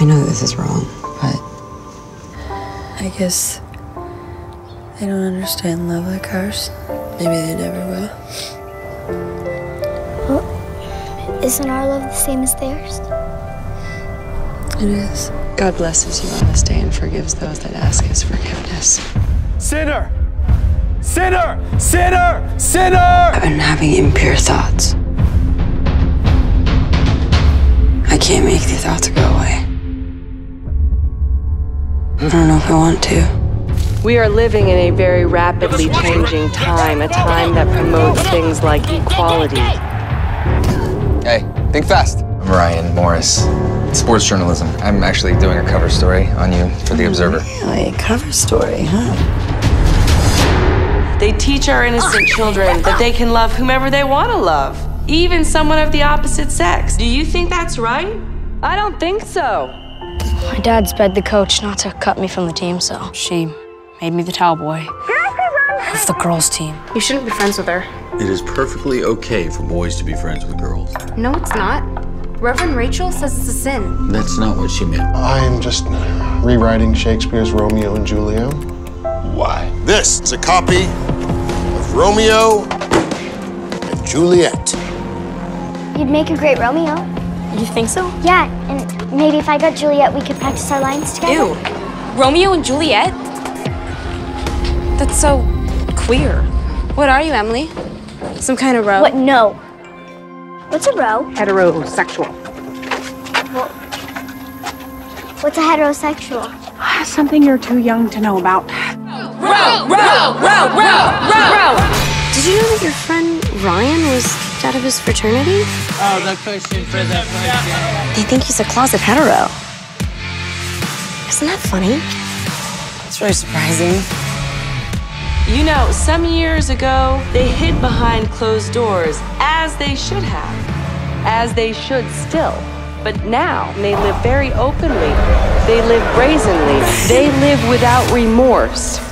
I know that this is wrong, but I guess they don't understand love like ours. Maybe they never will. Isn't our love the same as theirs? It is. God blesses you on this day and forgives those that ask his forgiveness. Sinner! Sinner! Sinner! Sinner! I've been having impure thoughts. I can't make the thoughts go away. I don't know if I want to. We are living in a very rapidly changing time, a time that promotes things like equality. Hey, think fast. I'm Ryan Morris, sports journalism. I'm actually doing a cover story on you for The Observer. Really? Cover story, huh? They teach our innocent children that they can love whomever they want to love, even someone of the opposite sex. Do you think that's right? I don't think so. My dad's begged the coach not to cut me from the team, so she made me the towel boy of the girls' team. You shouldn't be friends with her. It is perfectly okay for boys to be friends with girls. No, it's not. Reverend Rachel says it's a sin. That's not what she meant. I am just rewriting Shakespeare's Romeo and Juliet. Why? This is a copy of Romeo and Juliet. You'd make a great Romeo. You think so? Yeah, and maybe if I got Juliet, we could practice our lines together. Ew. Romeo and Juliet? That's so queer. What are you, Emily? Some kind of row? What? No. What's a row? Heterosexual. Well, what's a heterosexual? Something you're too young to know about. Row, row, row, row, row, row. Did you know that your friend Ryan was kicked out of his fraternity? Oh, the question for the question. They think he's a closet hetero. Isn't that funny? It's really surprising. You know, some years ago, they hid behind closed doors, as they should have, as they should still. But now, they live very openly. They live brazenly. They live without remorse.